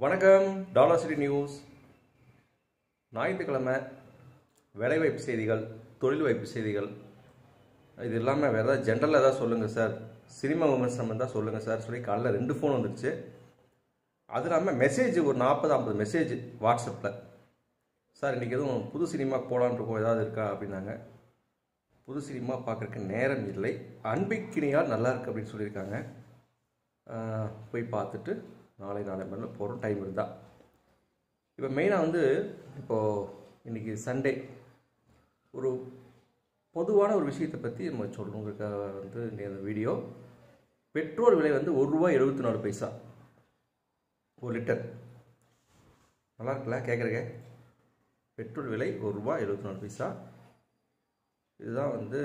வணக்கம் dollar city news. ஞாயிற்றுக்கிழமை வேலைவாய்ப்பு செய்திகள் தொழில் வாய்ப்பு செய்திகள். இது இல்லாமல் வேறு ஏதாவது ஜென்ரலாக ஏதாவது சொல்லுங்கள் சார் சினிமா விமர்சனம் தான் சொல்லுங்கள் சார் சொல்லி காலைல ரெண்டு ஃபோன் வந்துடுச்சு அது இல்லாமல் மெசேஜ் ஒரு நாற்பது ஐம்பது மெசேஜ் வாட்ஸ்அப்பில் சார் இன்றைக்கி எதுவும் புது சினிமா போகலான்னு இருக்கோம் ஏதாவது இருக்கா அப்படின்னாங்க. புது சினிமா பார்க்குறக்கு நேரம் இல்லை. அன்பிக்கினியால் நல்லாருக்கு அப்படின்னு சொல்லியிருக்காங்க. போய் பார்த்துட்டு நாளை நாளை மணியில் போகிறோம் டைம் இருந்தால் இப்போ மெயினாக வந்து இப்போது இன்றைக்கி சண்டே ஒரு பொதுவான ஒரு விஷயத்தை பற்றி நம்ம சொல்கிறவங்களுக்காக வந்து இந்த வீடியோ பெட்ரோல் விலை வந்து ஒரு ரூபா எழுபத்தி நாலு பைசா. ஒரு லிட்டர். நல்லா இருக்குல்ல? கேட்குறங்க பெட்ரோல் விலை ஒரு ரூபா எழுபத்தி நாலு பைசா. இதுதான் வந்து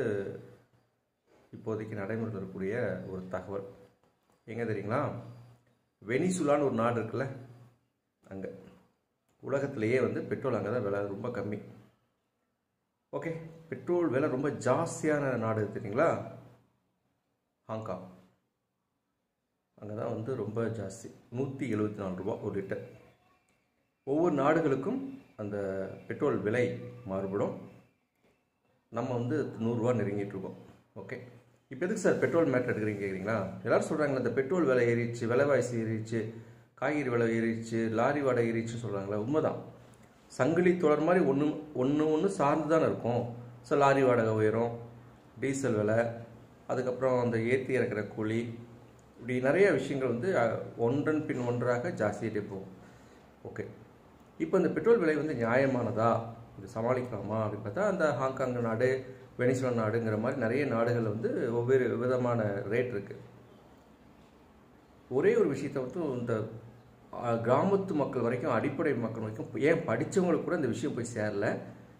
இப்போதைக்கு நடைமுறையில் இருக்கக்கூடிய ஒரு தகவல். எங்கே தெரியுங்களா? வெனிசுலான்னு ஒரு நாடு இருக்குல்ல அங்கே. உலகத்திலேயே வந்து பெட்ரோல் அங்கே தான் விலை ரொம்ப கம்மி. ஓகே பெட்ரோல் விலை ரொம்ப ஜாஸ்தியான நாடு தெரியுங்களா? ஹாங்காங். அங்கே தான் வந்து ரொம்ப ஜாஸ்தி. நூற்றி எழுபத்தி நாலு ரூபா ஒரு லிட்டர். ஒவ்வொரு நாடுகளுக்கும் அந்த பெட்ரோல் விலை மாறுபடும். நம்ம வந்து நூறுரூவா நெருங்கிட்டு இருக்கோம். ஓகே. இப்போ எதுக்கு சார் பெட்ரோல் மேட்ரு எடுக்கிறீங்க கேட்குறீங்களா எல்லாரும் சொல்கிறாங்களே இந்த பெட்ரோல் விலை ஏறிச்சு விலைவாசி ஏறிச்சு காய்கறி விலை ஏறிச்சு லாரி வாடகை ஏறிச்சுன்னு சொல்கிறாங்களே உண்மைதான். சங்கிலி தொடர் மாதிரி ஒன்று ஒன்று ஒன்று சார்ந்து தானே இருக்கும். ஸோ லாரி வாடகை உயரும் டீசல் விலை அதுக்கப்புறம் அந்த ஏற்றி இறக்குற கூலி இப்படி நிறைய விஷயங்கள் வந்து ஒன்றன் பின் ஒன்றாக ஜாஸ்தியிட்டே போகும். ஓகே இப்போ இந்த பெட்ரோல் விலை வந்து நியாயமானதா? இது சமாளிக்கலாமா? அப்படின்னு பார்த்தா அந்த ஹாங்காங் நாடு வெனிசுலா நாடுங்கிற மாதிரி நிறைய நாடுகளில் வந்து ஒவ்வொரு விதமான ரேட் இருக்குது ஒரே ஒரு விஷயத்தை வந்து இந்த கிராமத்து மக்கள் வரைக்கும் அடிப்படை மக்கள் வரைக்கும் ஏன் படித்தவங்களுக்கு கூட இந்த விஷயம் போய் சேரல.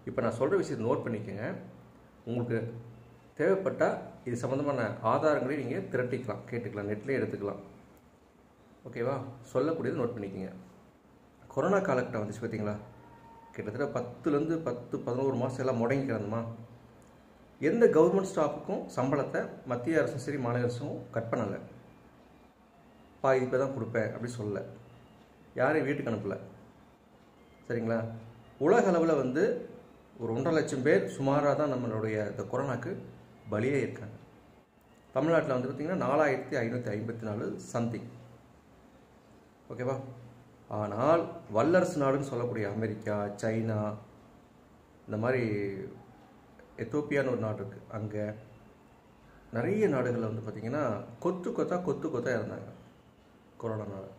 இப்போ நான் சொல்கிற விஷயத்தை நோட் பண்ணிக்கோங்க. உங்களுக்கு தேவைப்பட்டால் இது சம்மந்தமான ஆதாரங்களையும் நீங்கள் திரட்டிக்கலாம். கேட்டுக்கலாம். நெட்லேயே எடுத்துக்கலாம். ஓகேவா சொல்லக்கூடியது நோட் பண்ணிக்கோங்க. கொரோனா காலகட்டம் வந்துச்சு பார்த்தீங்களா கிட்டத்தட்ட பத்துலேருந்து பத்து பதினோரு மாதம் எல்லாம் முடங்கி எந்த கவர்மெண்ட் ஸ்டாஃபுக்கும் சம்பளத்தை மத்திய அரசும் சரி மாநில அரசும் கட் பண்ணலை. பாதி இப்போ தான் கொடுப்பேன் அப்படி சொல்லலை. யாரையும் வீட்டுக்கு அனுப்பலை. சரிங்களா? உலக அளவில் வந்து ஒரு ஒன்றரை லட்சம் பேர் சுமாராக தான் நம்மளுடைய இந்த கொரோனாக்கு பலியே இருக்காங்க. தமிழ்நாட்டில் வந்து பார்த்திங்கன்னா நாலாயிரத்தி ஐநூற்றி ஐம்பத்தி நாலு சம்திங் ஓகேவா ஆனால் வல்லரசு நாடுன்னு சொல்லக்கூடிய அமெரிக்கா சைனா இந்த மாதிரி எத்தோப்பியான்னு ஒரு நாடு இருக்குது அங்கே நிறைய நாடுகளில் வந்து பார்த்திங்கன்னா கொத்து கொத்தா கொத்து கொத்தா இறந்தாங்க கொரோனானால்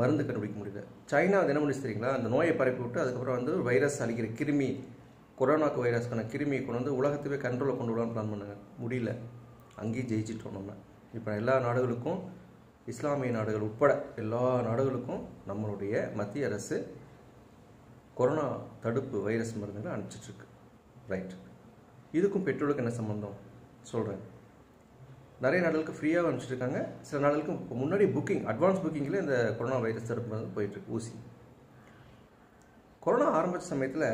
மருந்து கண்டுபிடிக்க முடியல. சைனா அது என்ன பண்ணிச்சு தெரியுங்களா? அந்த நோயை பரப்பி விட்டு அதுக்கப்புறம் வந்து வைரஸ் அழிக்கிற கிருமி கொரோனாக்கு வைரஸ்க்கான கிருமியை கொண்டு வந்து உலகத்துவே கண்ட்ரோலில் கொண்டு விடலாம்னு பிளான் பண்ணாங்க. முடியல. அங்கேயும் ஜெயிச்சிட்டோம் நம்ம. இப்போ எல்லா நாடுகளுக்கும் இஸ்லாமிய நாடுகள் உட்பட எல்லா நாடுகளுக்கும் நம்மளுடைய மத்திய அரசு கொரோனா தடுப்பு வைரஸ் மருந்துகளை அனுப்பிச்சிட்ருக்கு ரைட் இதுக்கும் பெட்ரோலுக்கு என்ன சம்மந்தம் சொல்கிறேன் நிறைய நாடுகளுக்கு ஃப்ரீயாக அனுப்பிச்சிருக்காங்க. சில நாடுகளுக்கு இப்போ முன்னாடி புக்கிங் அட்வான்ஸ் புக்கிங்கில் இந்த கொரோனா வைரஸ் தடுப்பு மருந்து போயிட்டுருக்கு ஊசி. கொரோனா ஆரம்பித்த சமயத்தில்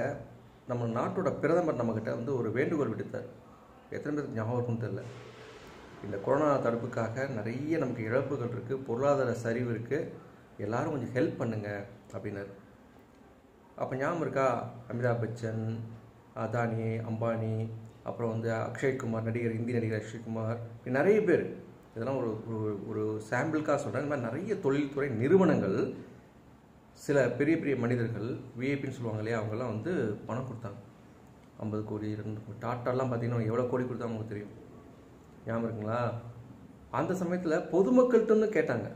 நம்ம நாட்டோட பிரதமர் நம்மக்கிட்ட வந்து ஒரு வேண்டுகோள் விடுத்தார். எத்தனை பேருக்கு ஞாபகம் இருக்கும்னு தெரில இந்த கொரோனா தடுப்புக்காக நிறைய நமக்கு இழப்புகள் இருக்குது பொருளாதார சரிவு இருக்குது எல்லோரும் கொஞ்சம் ஹெல்ப் பண்ணுங்கள் அப்படின்னாரு. அப்போ ஞாபகம் இருக்கா? அமிதாப் பச்சன் அதானி அம்பானி அப்புறம் வந்து அக்ஷய்குமார் நடிகர் இந்தி நடிகர் அக்ஷய்குமார் இப்படி நிறைய பேர். இதெல்லாம் ஒரு ஒரு ஒரு சாம்பிளுக்காக சொல்கிறேன் இந்த மாதிரி நிறைய தொழில்துறை நிறுவனங்கள் சில பெரிய பெரிய மனிதர்கள் விஐபின்னு சொல்லுவாங்க இல்லையா அவங்கெல்லாம் வந்து பணம் கொடுத்தாங்க. ஐம்பது கோடி ரெண்டு கோடி. டாட்டாலாம் பார்த்தீங்கன்னா எவ்வளோ கோடி கொடுத்தாங்க உங்களுக்கு தெரியும். ஞாபகம் இருக்குங்களா? அந்த சமயத்தில் பொதுமக்கள்கிட்ட கேட்டாங்க.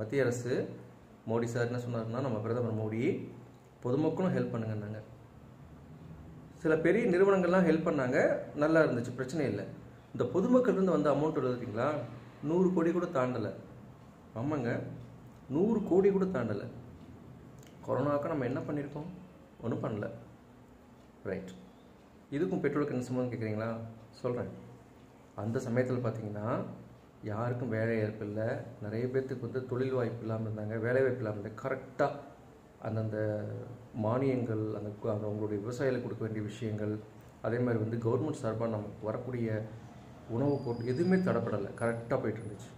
மத்திய அரசு மோடி சார் என்ன சொன்னார்னா நம்ம பிரதமர் மோடி பொதுமக்களும் ஹெல்ப் பண்ணுங்கன்னாங்க. சில பெரிய நிறுவனங்கள்லாம் ஹெல்ப் பண்ணாங்க. நல்லா இருந்துச்சு பிரச்சனை இல்லை. இந்த பொதுமக்கள் இருந்து வந்த அமௌண்ட் எழுதுறீங்களா நூறு கோடி கூட தாண்டலை. ஆமாங்க நூறு கோடி கூட தாண்டலை. கொரோனாவுக்கு நம்ம என்ன பண்ணியிருக்கோம் ஒன்றும் பண்ணல. ரைட் இதுக்கும் பெட்ரோலுக்கு என்ன சம்மந்தம் கேட்குறீங்களா சொல்கிறேன் அந்த சமயத்தில் பார்த்தீங்கன்னா யாருக்கும் வேலை வாய்ப்பு இல்லை. நிறைய பேர்த்துக்கு வந்து தொழில் வாய்ப்பு இல்லாமல் இருந்தாங்க வேலை வாய்ப்பு இல்லாமல் இருந்தாங்க. கரெக்டாக அந்தந்த மானியங்கள் அந்த அந்த அவங்களுடைய விவசாயிகளுக்கு கொடுக்க வேண்டிய விஷயங்கள் அதே மாதிரி வந்து கவர்மெண்ட் சார்பாக நமக்கு வரக்கூடிய உணவுப் பொருள் எதுவுமே தடப்படலை. கரெக்டாக போயிட்டு இருந்துச்சு.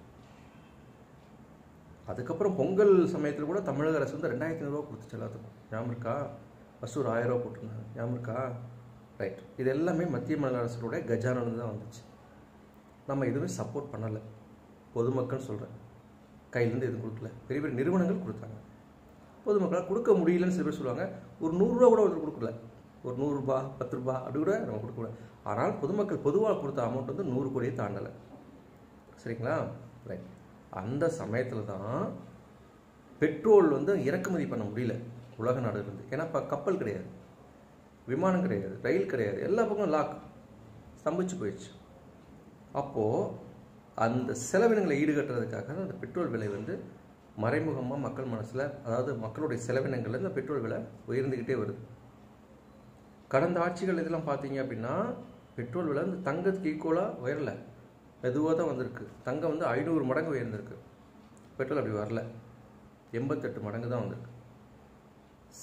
அதுக்கப்புறம் பொங்கல் சமயத்தில் கூட தமிழக அரசு வந்து ரெண்டாயிரத்தி ஐநூறுரூவா கொடுத்துச்சு எல்லாத்துக்கும். ஞாபகம் இருக்கா? ஃபஸ்ட்டு ஒரு ஆயிரரூவா போட்டிருந்தாங்க. ஞாபகம் இருக்கா? ரைட் இது எல்லாமே மத்திய மாநில அரசுடைய கஜானந்து தான் வந்துச்சு. நம்ம எதுவுமே சப்போர்ட் பண்ணலை. பொதுமக்கள் சொல்கிறேன் கையிலேருந்து எதுவும் கொடுக்கல. பெரிய பெரிய நிறுவனங்கள் கொடுத்தாங்க. பொதுமக்களால் கொடுக்க முடியலன்னு சில பேர் சொல்லுவாங்க. ஒரு நூறுரூவா கூட ஒருத்தர் கொடுக்கல. ஒரு நூறுரூபா பத்து ரூபா அப்படி கூட நம்ம கொடுக்கக்கூடாது ஆனால் பொதுமக்கள் பொதுவாக கொடுத்த அமௌண்ட் வந்து நூறு கோடியை தாண்டலை. சரிங்களா? ரைட் அந்த சமயத்தில் தான் பெட்ரோல் வந்து இறக்குமதி பண்ண முடியல. உலக நாடுலேருந்து ஏன்னா இப்போ கப்பல் கிடையாது. விமானம் கிடையாது. ரயில் கிடையாது. எல்லா பக்கமும் லாக் ஸ்தம்பிச்சு போயிடுச்சு. அப்போது அந்த செலவினங்களை ஈடுகட்டுறதுக்காக அந்த பெட்ரோல் விலை வந்து மறைமுகமாக மக்கள் மனசில் அதாவது மக்களுடைய செலவினங்கள்லேருந்து இந்த பெட்ரோல் விலை உயர்ந்துக்கிட்டே வருது. கடந்த ஆட்சிகள் இதெல்லாம் பார்த்தீங்க அப்படின்னா பெட்ரோல் விலை வந்து தங்கத்துக்கு ஈக்குவலாக உயரல. மெதுவாக தான் வந்திருக்கு. தங்கம் வந்து ஐநூறு மடங்கு உயர்ந்திருக்கு. பெட்ரோல் அப்படி வரல. எண்பத்தெட்டு மடங்கு தான் வந்திருக்கு.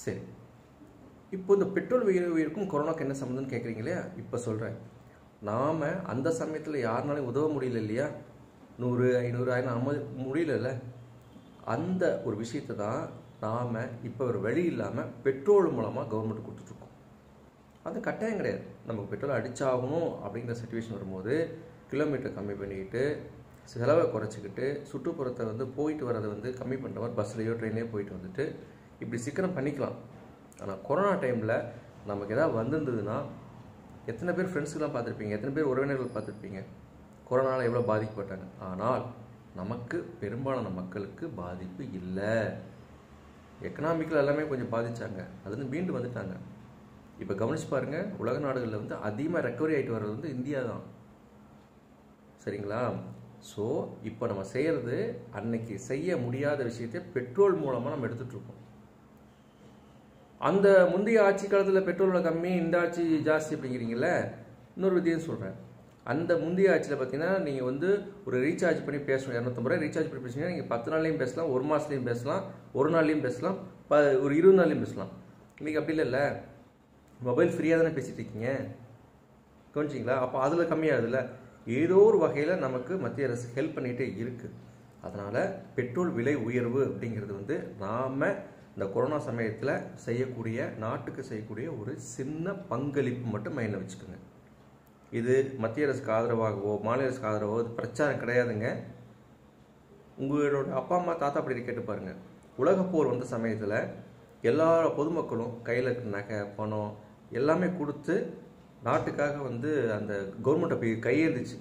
சரி. இப்போ இந்த பெட்ரோல் உயிர் உயிருக்கும் கொரோனாக்கு என்ன சம்மந்தம்னு கேட்குறீங்க இல்லையா? இப்போ சொல்கிறேன் நாம் அந்த சமயத்தில் யாருனாலையும் உதவ முடியல இல்லையா? நூறு ஐநூறு ஆயிரம் அம்ம முடியலல்ல. அந்த ஒரு விஷயத்தை தான் நாம் இப்போ ஒரு வழி இல்லாமல் பெட்ரோல் மூலமாக கவர்மெண்ட் கொடுத்துட்ருக்கோம். அது கட்டாயம் கிடையாது. நமக்கு பெட்ரோல் அடிச்சாகணும் அப்படிங்கிற சுச்சுவேஷன் வரும்போது கிலோமீட்டர் கம்மி பண்ணிக்கிட்டு செலவை குறைச்சிக்கிட்டு சுற்றுப்புறத்தை வந்து போயிட்டு வரதை வந்து கம்மி பண்ணுற மாதிரி பஸ்லேயோ ட்ரெயின்லேயோ போயிட்டு வந்துட்டு இப்படி சீக்கிரம் பண்ணிக்கலாம். ஆனால் கொரோனா டைமில் நமக்கு எதாவது வந்திருந்ததுன்னா எத்தனை பேர் ஃப்ரெண்ட்ஸுக்கெலாம் பார்த்துருப்பீங்க? எத்தனை பேர் உறவினர்கள் பார்த்துருப்பீங்க? கொரோனாவில் எவ்வளோ பாதிக்கப்பட்டாங்க? ஆனால் நமக்கு பெரும்பாலான மக்களுக்கு பாதிப்பு இல்லை. எக்கனாமிக்கில் எல்லாமே கொஞ்சம் பாதித்தாங்க அதுலேருந்து மீண்டு வந்துட்டாங்க. இப்போ கவனிச்சு பாருங்கள் உலக நாடுகளில் வந்து அதிகமாக ரெக்கவரி ஆகிட்டு வர்றது வந்து இந்தியா தான். சரிங்களா? ஸோ இப்போ நம்ம செய்கிறது அன்னைக்கு செய்ய முடியாத விஷயத்தை பெட்ரோல் மூலமாக நம்ம எடுத்துகிட்ருக்கோம் அந்த முந்தைய ஆட்சி காலத்தில் பெட்ரோல் விலை கம்மி இந்த ஆட்சி ஜாஸ்தி அப்படிங்கிறீங்களே இன்னொரு விதியும் சொல்கிறேன் அந்த முந்தைய ஆட்சியில் பார்த்தீங்கன்னா நீங்கள் வந்து ஒரு ரீசார்ஜ் பண்ணி பேசணும். இரநூத்தம்பது ரூபாய் ரீசார்ஜ் பண்ணி பேசுனீங்கன்னா நீங்கள் பத்து நாள்லையும் பேசலாம் ஒரு மாதத்துலையும் பேசலாம் ஒரு நாள்லையும் பேசலாம் ப ஒரு இருபது நாள்லையும் பேசலாம். இன்றைக்கி அப்படி இல்லைல்ல? மொபைல் ஃப்ரீயாக தானே பேசிகிட்டு இருக்கீங்க? கொஞ்சிங்களா அப்போ அதில் கம்மியாகுதுல்ல? ஏதோ ஒரு வகையில் நமக்கு மத்திய அரசு ஹெல்ப் பண்ணிகிட்டே இருக்குது அதனால் பெட்ரோல் விலை உயர்வு அப்படிங்கிறது வந்து நாம் இந்த கொரோனா சமயத்தில் செய்யக்கூடிய நாட்டுக்கு செய்யக்கூடிய ஒரு சின்ன பங்களிப்பு மட்டும் மைண்டில் வச்சுக்கோங்க. இது மத்திய அரசுக்கு ஆதரவாகவோ மாநில அரசுக்கு ஆதரவோ இது பிரச்சாரம் கிடையாதுங்க. உங்களோட அப்பா அம்மா தாத்தா அப்படி கேட்டு பாருங்க. உலகப்போர் வந்த சமயத்தில் எல்லா பொதுமக்களும் கையில் இருக்கிற நகை பணம் எல்லாமே கொடுத்து நாட்டுக்காக வந்து அந்த கவர்மெண்ட்டை போய் கையேந்துச்சு.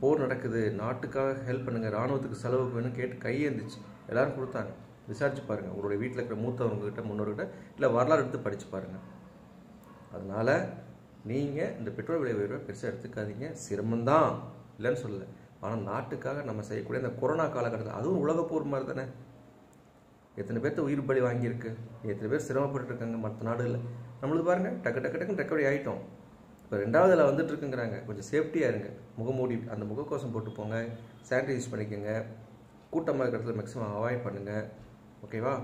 போர் நடக்குது நாட்டுக்காக ஹெல்ப் பண்ணுங்க ராணுவத்துக்கு செலவுக்கு வேணும் கேட்டு கையேந்துச்சு. எல்லாரும் கொடுத்தாங்க. விசாரிச்சு பாருங்க. உங்களுடைய வீட்டில் இருக்கிற மூத்தவங்க கிட்ட முன்னோர்கிட்ட இல்லை வரலாறு எடுத்து படிச்சு பாருங்க. அதனால நீங்கள் இந்த பெட்ரோல் விலை உயர்வை பெருசாக எடுத்துக்காதீங்க. சிரமம்தான். இல்லைன்னு சொல்லலை. ஆனால் நாட்டுக்காக நம்ம செய்யக்கூடிய இந்த கொரோனா காலகட்டத்தில் அதுவும் உலகப்போர் மாதிரி தானே எத்தனை பேர்த்த உயிர் பலி வாங்கியிருக்கு? எத்தனை பேர் சிரமப்பட்டு இருக்காங்க? மற்ற நாடுகளில். நம்மளுக்கு பாருங்க டக்கு டக்கு டக்குன்னு ரெக்கவரி ஆகிட்டோம் இப்போ ரெண்டாவதில் வந்துட்டு இருக்குங்கிறாங்க. கொஞ்சம் சேஃப்டியாக இருங்க. முகமூடி அந்த முகக்கோசம் போட்டு போங்க. சானிடைஸ் பண்ணிக்கோங்க. கூட்டமாக இருக்கிற இடத்துல மேக்ஸிமம் அவாய்ட் பண்ணுங்கள் ஓகேவா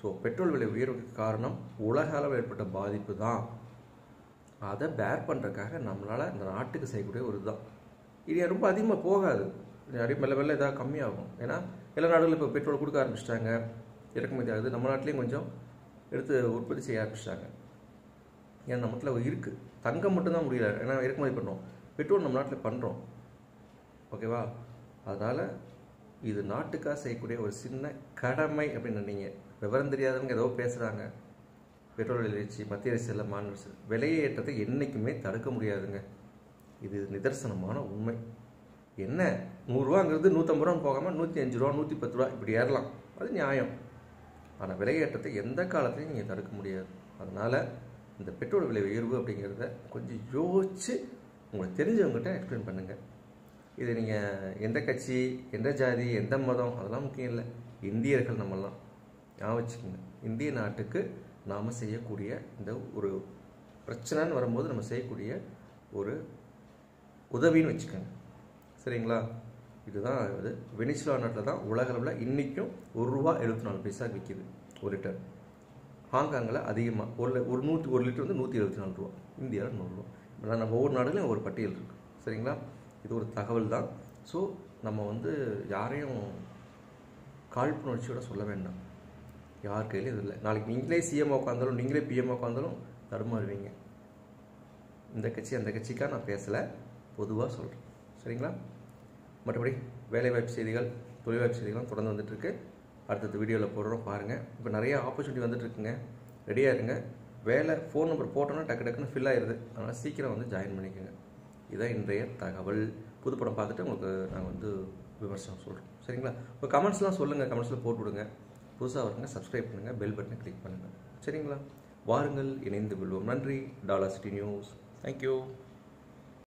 ஸோ பெட்ரோல் விலை உயர்வுக்கு காரணம் உலக அளவில் ஏற்பட்ட பாதிப்பு தான் அதை பேர் பண்ணுறதுக்காக நம்மளால் இந்த நாட்டுக்கு செய்யக்கூடிய ஒரு இதுதான். இது ரொம்ப அதிகமாக போகாது. நிறைய மெல்ல மெல்ல இதாக கம்மியாகும். ஏன்னா எல்லா நாடுகளும் இப்போ பெட்ரோல் கொடுக்க ஆரம்பிச்சிட்டாங்க. இறக்குமதி ஆகுது. நம்ம நாட்டிலையும் கொஞ்சம் எடுத்து உற்பத்தி செய்ய ஆரம்பிச்சிட்டாங்க. ஏன்னா நம்ம இருக்குது தங்கம் மட்டும்தான் முடியல. ஏன்னா இறக்குமதி பண்ணுறோம். பெட்ரோல் நம்ம நாட்டில் பண்ணுறோம் ஓகேவா அதனால் இது நாட்டுக்காக செய்யக்கூடிய ஒரு சின்ன கடமை அப்படின்னு நினைங்க. விவரம் தெரியாதவங்க ஏதோ பேசுகிறாங்க பெட்ரோல் விலைச்சி மத்திய அரசு இல்லை மாநில அரசு. விலையேற்றத்தை என்றைக்குமே தடுக்க முடியாதுங்க. இது நிதர்சனமான உண்மை. என்ன? நூறுரூவாங்கிறது நூற்றம்பது ரூபான்னு போகாமல் நூற்றி அஞ்சு ரூபா நூற்றி பத்து ரூபா இப்படி ஏறலாம். அது நியாயம். ஆனால் விலையேற்றத்தை எந்த காலத்துலையும் நீங்கள் தடுக்க முடியாது. அதனால் இந்த பெட்ரோல் விலை உயர்வு அப்படிங்கிறத கொஞ்சம் யோசித்து உங்களுக்கு தெரிஞ்சவங்ககிட்ட எக்ஸ்பிளைன் பண்ணுங்கள் இது நீங்கள் எந்த கட்சி எந்த ஜாதி எந்த மதம் அதெல்லாம் முக்கியம் இல்லை. இந்தியர்கள் நம்மெல்லாம். ஞாபகம் வச்சுக்கோங்க. இந்திய நாட்டுக்கு நாம் செய்யக்கூடிய இந்த ஒரு பிரச்சனைன்னு வரும்போது நம்ம செய்யக்கூடிய ஒரு உதவின்னு வச்சுக்கோங்க. சரிங்களா? இதுதான் இது. வெனிசுலா நாட்டில் தான் உலகளவில் இன்றைக்கும் ஒரு ரூபா எழுபத்தி நாலு பைசா விற்கிது ஒரு லிட்டர். ஹாங்காங்கில் அதிகமாக ஒரு ஒரு நூற்றி ஒரு லிட்டர் வந்து நூற்றி எழுபத்தி நாலு ரூபா இந்தியாவில் நூறுரூவா ஆனால் நம்ம ஒவ்வொரு நாடுலையும் ஒரு பட்டியல் இருக்குது சரிங்களா? இது ஒரு தகவல் தான். ஸோ நம்ம வந்து யாரையும் காழ்ப்புணர்ச்சியோட சொல்ல வேண்டாம். யார் கையிலையும் இது இல்லை. நாளைக்கு நீங்களே சிஎம் உட்காந்தாலும் நீங்களே பிஎம் உட்காந்தாலும் தடுமாறுவீங்க இந்த கட்சி அந்த கட்சிக்காக நான் பேசலை. பொதுவாக சொல்கிறேன் சரிங்களா? மற்றபடி வேலைவாய்ப்பு செய்திகள் தொழில்வாய்ப்பு செய்திகள்லாம் தொடர்ந்து வந்துட்டுருக்கு. அடுத்தடுத்த வீடியோவில் போடுறோம் பாருங்கள் இப்போ நிறைய ஆப்பர்ச்சுனிட்டி வந்துட்டுருக்குங்க. ரெடியாக இருங்க. வேலை ஃபோன் நம்பர் போட்டோன்னா டக்கு டக்குன்னு ஃபில் ஆயிடுது அதனால் சீக்கிரம் வந்து ஜாயின் பண்ணிக்கோங்க. இதான் இன்றைய தகவல். புதுப்படம் பார்த்துட்டு உங்களுக்கு நாங்கள் வந்து விமர்சனம் சொல்கிறோம் சரிங்களா? இப்போ கமெண்ட்ஸ்லாம் சொல்லுங்கள் கமெண்ட்ஸில் போட்டு விடுங்க. புதுசாக வருங்க சப்ஸ்கிரைப் பண்ணுங்கள் பெல் பட்டனை கிளிக் பண்ணுங்கள் சரிங்களா? வாருங்கள் இணைந்து கொள்வோம். நன்றி. டாலா சிட்டி நியூஸ். தேங்க்யூ